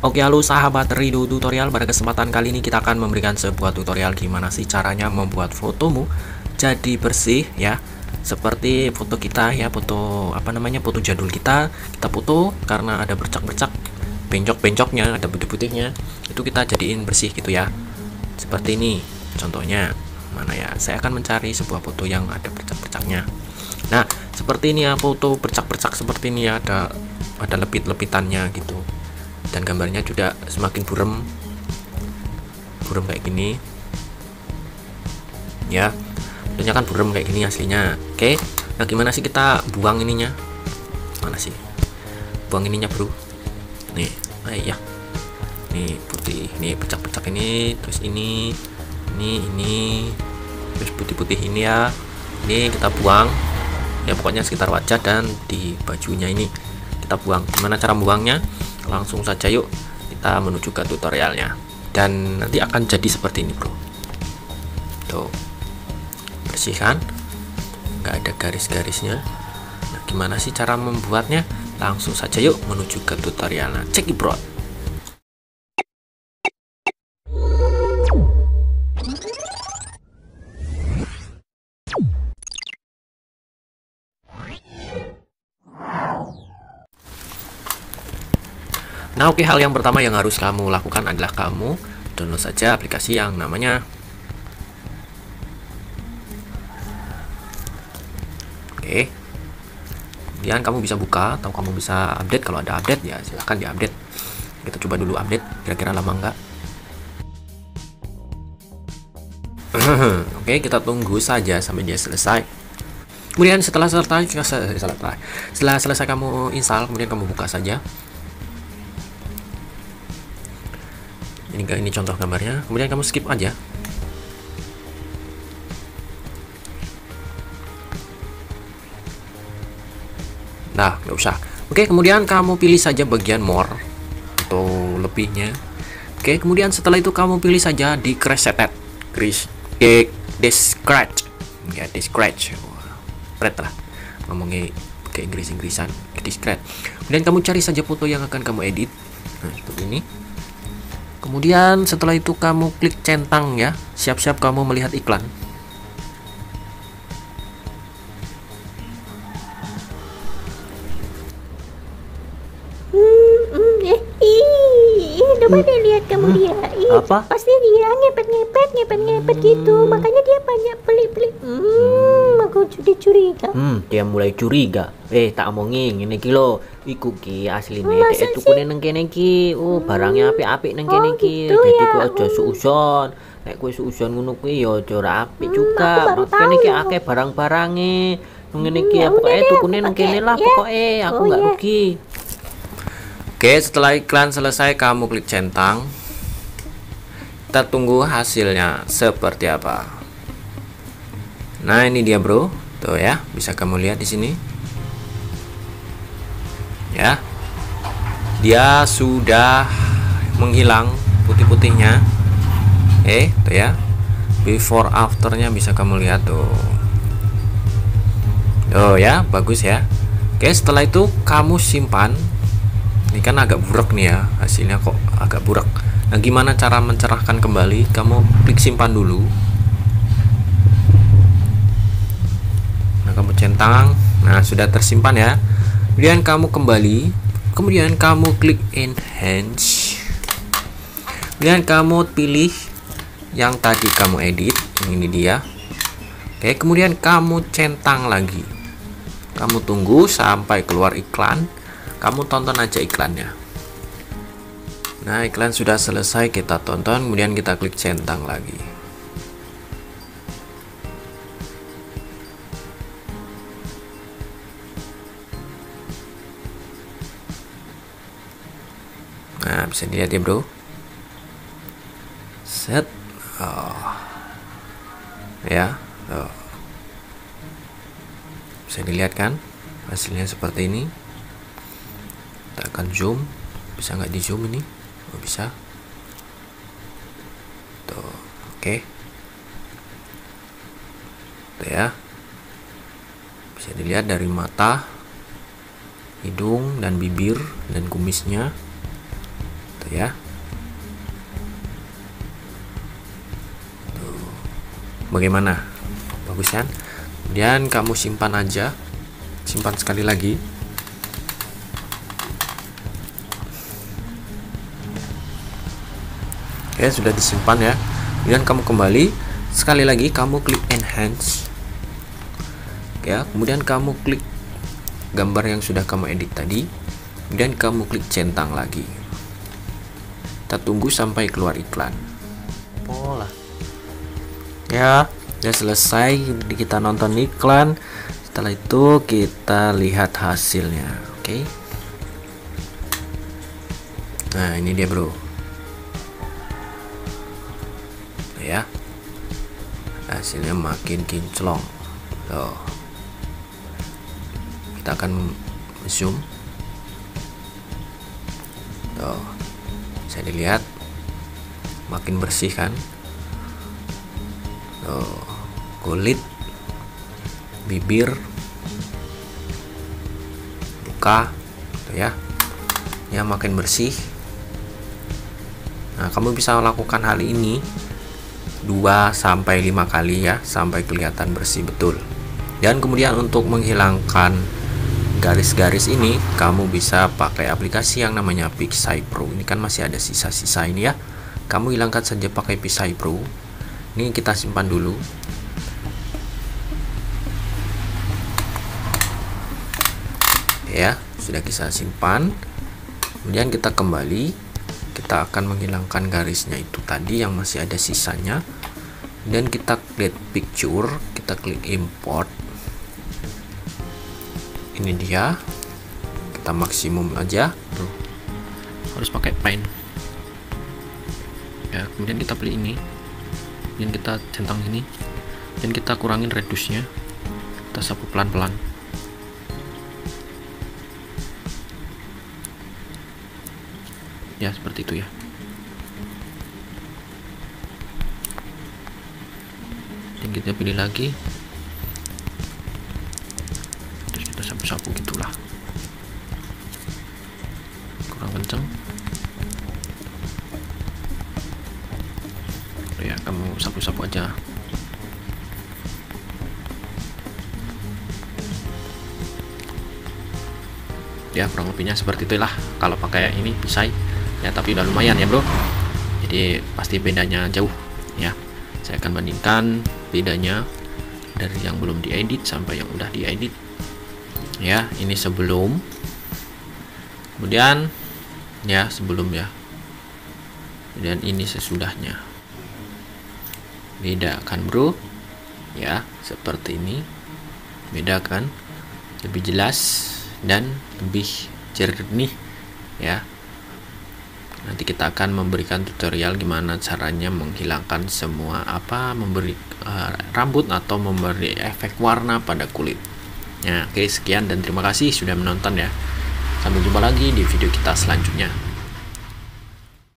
Oke halo sahabat Rido Tutorial. Pada kesempatan kali ini kita akan memberikan sebuah tutorial Gimana sih caranya membuat fotomu jadi bersih ya. Seperti foto kita ya Foto apa namanya foto jadul kita. Kita foto karena ada bercak-bercak Bencok-bencoknya ada putih-putihnya. Itu kita jadiin bersih gitu ya. Seperti ini contohnya. Mana ya? Saya akan mencari sebuah foto yang ada bercak-bercaknya. Nah seperti ini ya foto bercak-bercak seperti ini ya Ada ada lebit-lebitannya gitu dan gambarnya juga semakin burem. Burem kayak gini. Ya. Tentunya kan burem kayak gini aslinya. Oke. Nah gimana sih kita buang ininya? Mana sih? Buang ininya bro. Nih ah iya nih putih. Nih pecah-pecah ini. Terus ini. Ini ini. Terus putih-putih ini ya. Ini kita buang. Ya pokoknya sekitar wajah dan di bajunya ini kita buang. Gimana cara buangnya langsung saja yuk kita menuju ke tutorialnya. Dan nanti akan jadi seperti ini bro. Tuh bersihkan. Nggak ada garis-garisnya. Nah gimana sih cara membuatnya? Langsung saja yuk menuju ke tutorialnya. Cek bro Nah oke hal yang pertama yang harus kamu lakukan adalah kamu download saja aplikasi yang namanya Oke. Kemudian kamu bisa buka atau kamu bisa update. Kalau ada update ya silahkan di update Kita coba dulu update. Kira-kira lama enggak Oke kita tunggu saja sampai dia selesai. Kemudian setelah selesai setelah selesai kamu install kemudian kamu buka saja ini ini contoh gambarnya. Kemudian kamu skip aja. Nah nggak usah. Oke kemudian kamu pilih saja bagian more atau lebihnya. Oke kemudian setelah itu kamu pilih saja di crash setet crash di scratch. Ya di scratch. Red lah. Ngomongnya kayak Inggris-Inggrisan. Di scratch. Kemudian kamu cari saja foto yang akan kamu edit. Nah seperti ini Kemudian setelah itu kamu klik centang ya, siap-siap kamu melihat iklan. Coba deh lihat kamu dia. Ih, Apa? Pasti dia ngepet-ngepet, ngepet-ngepet gitu. Makanya dia banyak pelik-pelik. Hmm, aku jadi curiga. Hmm, dia mulai curiga. Eh, tak omongin ngene iki lho. Iku ki asline Masa dek tukune nang kene iki. Oh, barangnya apik-apik nang kene Oh, iki. gitu Jadi ya. kowe aja suuson. Nek kowe suuson ngono kuwi ya aja ora apik Hmm, juga. tahu iki ya. akeh barang-barange. Ngene Hmm, ya pokoke udah deh, tukune nang kene lah ya. pokoke aku Oh, nggak rugi. Oke, setelah iklan selesai kamu klik centang. Kita tunggu hasilnya seperti apa. Nah, ini dia, Bro. Tuh ya, bisa kamu lihat di sini. Ya. Dia sudah menghilang putih-putihnya. Eh, tuh ya. Before afternya bisa kamu lihat tuh. Oh ya, bagus ya. Oke, setelah itu kamu simpan ini kan agak burak nih ya hasilnya kok agak burak nah gimana cara mencerahkan kembali? Kamu klik simpan dulu. Nah kamu centang. Nah sudah tersimpan ya. Kemudian kamu kembali. Kemudian kamu klik enhance. Kemudian kamu pilih yang tadi kamu edit. Ini dia. Oke kemudian kamu centang lagi. Kamu tunggu sampai keluar iklan kamu tonton aja iklannya. Nah iklan sudah selesai kita tonton kemudian kita klik centang lagi. Nah bisa dilihat ya bro? Set. Oh. ya oh. bisa dilihat kan hasilnya seperti ini kita akan zoom. Bisa nggak di zoom ini? Oh, bisa. Tuh oke. Okay. tuh ya. Bisa dilihat dari mata hidung dan bibir dan kumisnya. Tuh ya. Tuh. bagaimana? Bagus kan? Kemudian kamu simpan aja. Simpan sekali lagi Oke, sudah disimpan ya. Kemudian kamu kembali, sekali lagi kamu klik enhance. Ya, kemudian kamu klik gambar yang sudah kamu edit tadi. Kemudian kamu klik centang lagi. Kita tunggu sampai keluar iklan. Pola. Ya, sudah selesai kita nonton iklan. Setelah itu kita lihat hasilnya, oke? Nah, ini dia, Bro. Hasilnya makin kinclong. Loh kita akan zoom. Tuh bisa dilihat makin bersih kan? Tuh kulit bibir muka tuh ya. Ya makin bersih. Nah kamu bisa lakukan hal ini 2 sampai 5 kali ya sampai kelihatan bersih betul. Dan kemudian untuk menghilangkan garis-garis ini kamu bisa pakai aplikasi yang namanya Pixai Pro. Ini kan masih ada sisa-sisa ini ya. Kamu hilangkan saja pakai Pixai Pro. Ini kita simpan dulu. Ya, sudah kita simpan. Kemudian kita kembali kita akan menghilangkan garisnya itu tadi yang masih ada sisanya. Dan kita klik picture kita klik import. Ini dia. Kita maksimum aja. Tuh. Harus pakai pen ya kemudian kita pilih ini. Dan kita centang ini. Dan kita kurangin reduce nya kita sapu pelan-pelan ya seperti itu ya. Dan kita pilih lagi. Terus kita sapu-sapu gitulah. Kurang kenceng. Ya kamu sapu-sapu aja. Ya kurang lebihnya seperti itulah. Kalau pakai ini pisai ya tapi udah lumayan ya bro. Jadi pasti bedanya jauh ya. Saya akan bandingkan bedanya dari yang belum diedit sampai yang udah diedit. Ya ini sebelum. Kemudian ya sebelum ya. Dan ini sesudahnya. Beda kan bro. Ya seperti ini. Beda kan lebih jelas dan lebih jernih ya nanti kita akan memberikan tutorial gimana caranya menghilangkan semua apa memberi uh, rambut atau memberi efek warna pada kulit. Ya oke sekian dan terima kasih sudah menonton ya. Sampai jumpa lagi di video kita selanjutnya